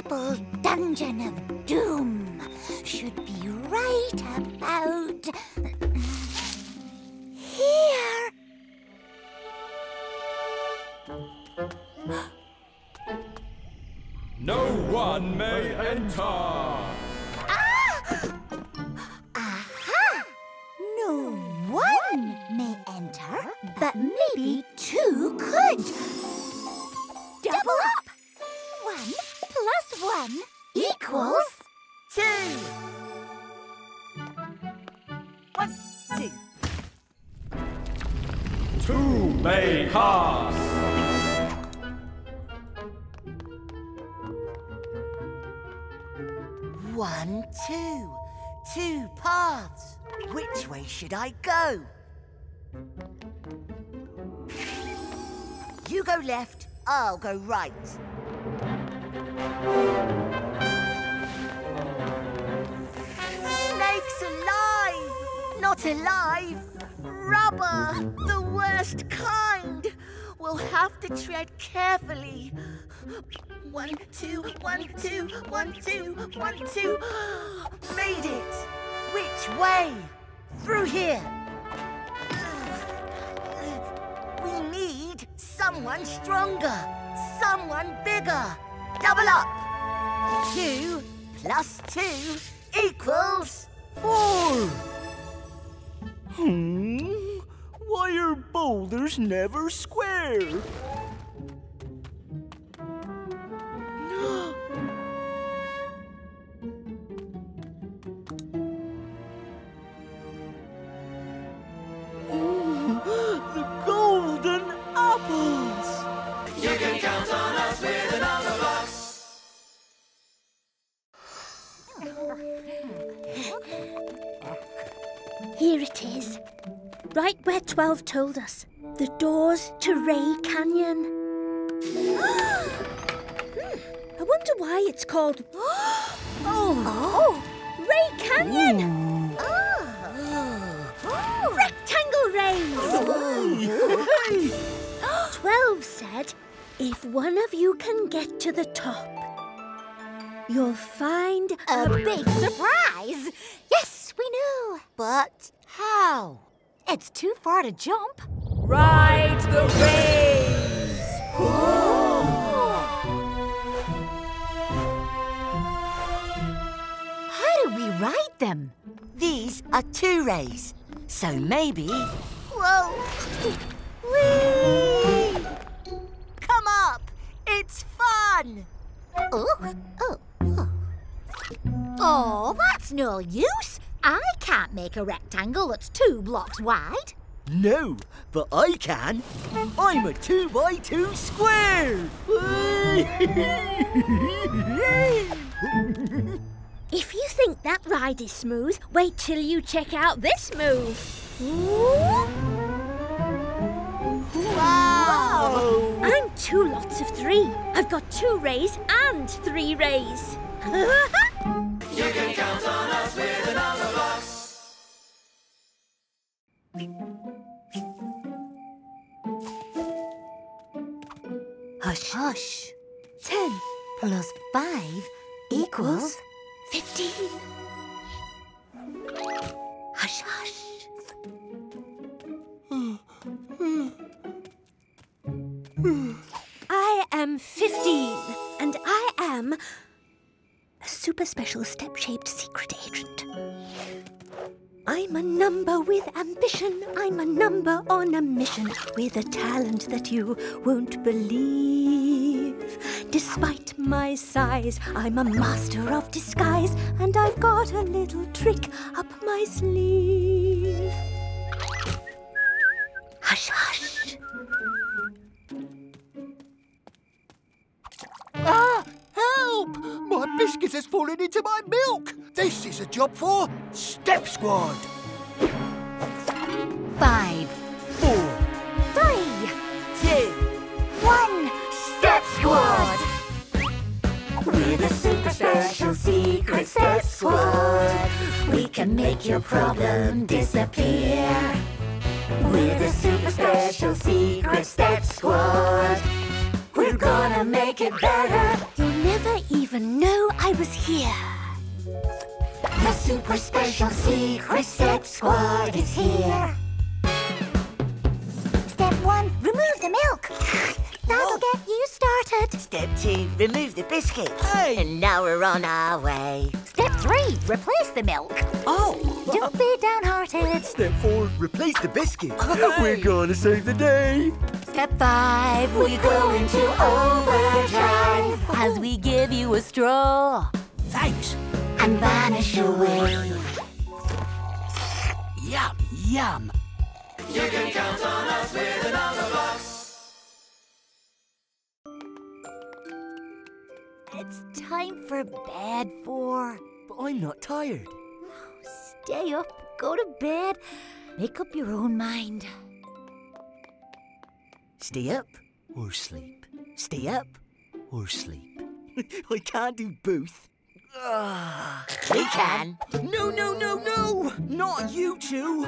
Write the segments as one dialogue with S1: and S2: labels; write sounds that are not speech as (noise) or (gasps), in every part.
S1: Apple Dungeon of Doom should be right about here.
S2: No one may enter.
S1: Ah! Aha! No one may enter, but maybe two could. Double up! One plus one equals
S3: Two. One, two.
S2: Two may pass.
S3: One, two. Two paths. Which way should I go? You go left, I'll go right. Snakes alive! Not alive! Rubber! The worst kind! We'll have to tread carefully. One, two, one, two, one, two, one, two. (gasps) Made it! Which way? Through here. We need someone stronger, someone bigger. Double up. Two plus two equals four.
S4: Hmm? Why are boulders never square?
S5: Right where 12 told us. The doors to Ray Canyon. (gasps) Hmm, I wonder why it's called. (gasps) oh! Ray Canyon! Rectangle rays! (gasps) 12 said if one of you can get to the top, you'll find
S1: a big surprise. Yes, we know!
S3: But how?
S1: It's too far to jump.
S3: Ride the rays!
S1: How do we ride them?
S3: These are two rays, so maybe. Whoa! (laughs) Whee! Come up! It's fun!
S1: Oh, oh, oh. Oh, that's no use. I can't make a rectangle that's two blocks wide.
S4: No, but I can. I'm a two by two square. (laughs)
S5: If you think that ride is smooth, wait till you check out this move.
S3: Wow!
S5: I'm two lots of three. I've got two rays and three rays. (laughs)
S3: Hush.
S1: Ten plus five equals fifteen.
S3: Hush, hush.
S5: I am 15, and I am a super special step shaped secret agent. I'm a number with ambition. I'm a number on a mission with a talent that you won't believe. Despite my size, I'm a master of disguise, and I've got a little trick up my sleeve. Hush, hush.
S4: ah! Help! My biscuit has fallen into my milk. This is a job for Step Squad.
S1: Five,
S6: special secret step squad. We can make your problem disappear. We're the super special secret step squad. We're gonna make it better.
S5: You'll never even know I was here.
S6: The super special secret step squad is here.
S1: Step one, remove the milk. That'll get you started.
S3: Step two, remove the biscuit.
S4: Hey!
S3: And now we're on our way.
S1: Step three, replace the milk.
S4: Oh!
S1: Don't be downhearted.
S4: Step four, replace the biscuit. We're gonna save the day.
S1: Step five, we go into overdrive as we give you a straw
S4: Thanks.
S6: And vanish away.
S4: Yum, yum.
S2: You can count on us with a Numberblocks.
S1: It's time for bed, Four.
S4: But I'm not tired.
S1: Stay up, go to bed, make up your own mind.
S4: Stay up or sleep. Stay up or sleep. (laughs) I can't do both. Ah,
S3: We can.
S4: no, no, no, no! Not you two!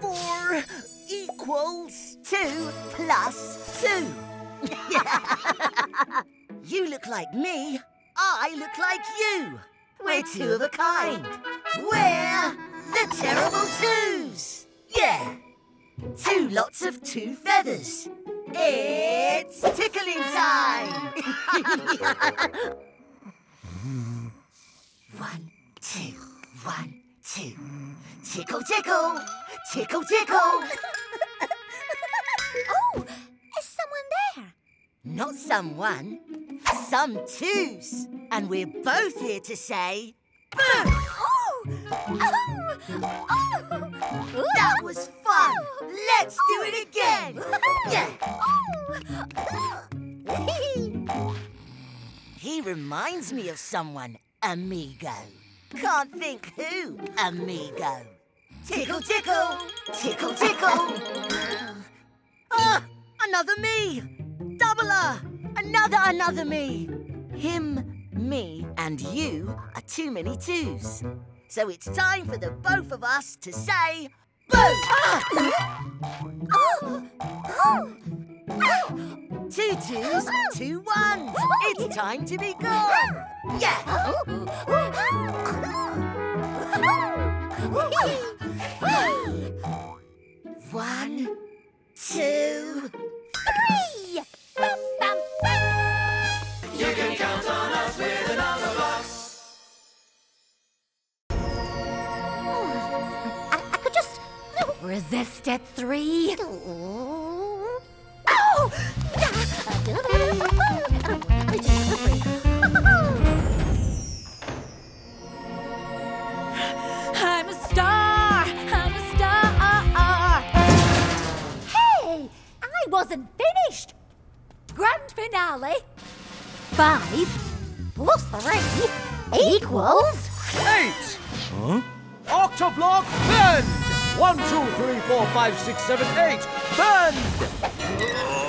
S4: Four equals
S3: Two plus two. (laughs) you look like me. I look like you. We're two of a kind. We're the terrible twos. Yeah. Two lots of two feathers. It's tickling time. (laughs) one, two, one, two. Tickle, tickle, tickle, tickle.
S1: Oh, is someone there?
S3: Not someone, some twos. And we're both here to say!
S1: Oh! Oh! Oh!
S3: That was fun! Let's do it again! (laughs) Yeah! He reminds me of someone, Amigo. Can't think who, Amigo. Tickle, tickle, tickle, tickle. (laughs) Ah, another me. Another, another me. Him, me, and you are too many twos. So it's time for the both of us to say, Boo! Two twos, two ones. It's time to be gone. Yeah. One, two,
S1: resist at three. Oh! I'm a star! I'm a star! Hey! I wasn't finished! Grand finale. Five plus three equals
S7: Eight! Huh? Octoblock, bend! One, two, three, four, five, six, seven, eight. Bend!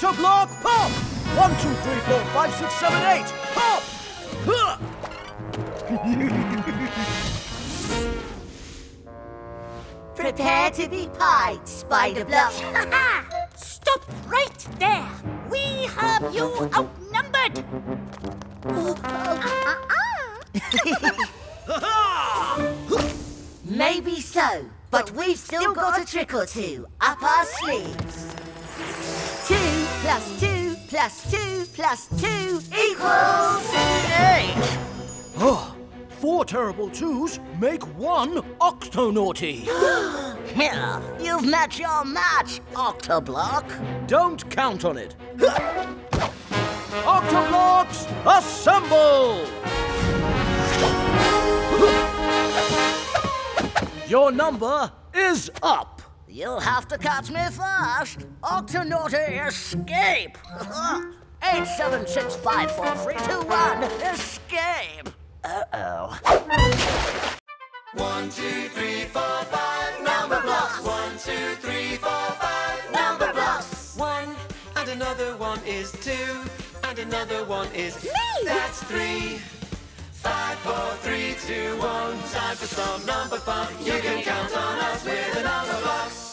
S7: Octoblock, pop! One, two, three, four, five, six, seven, eight. Pop! (laughs)
S3: Prepare to be pied, Spider Bluff. (laughs)
S1: Stop right there! We have you outnumbered! (laughs)
S3: Maybe so, but we've still got a trick or two up our sleeves. Two plus two plus two plus equals eight.
S7: Oh, four terrible twos make one Octonaughty. (gasps)
S3: Here, you've met your match, Octoblock.
S7: Don't count on it. (laughs) Octoblocks, assemble! (laughs) Your number is up.
S3: You'll have to catch me first. Octonaughty escape. (laughs) Eight seven six five four three two one escape.
S4: Uh-oh.
S2: One, two, three, four, five, Numberblocks. One, two, three, four, five, Numberblocks. One, and another one is two, and another one is me. That's three. Four, three, two, one. Time for some number fun. You can count on us with a Numberblocks.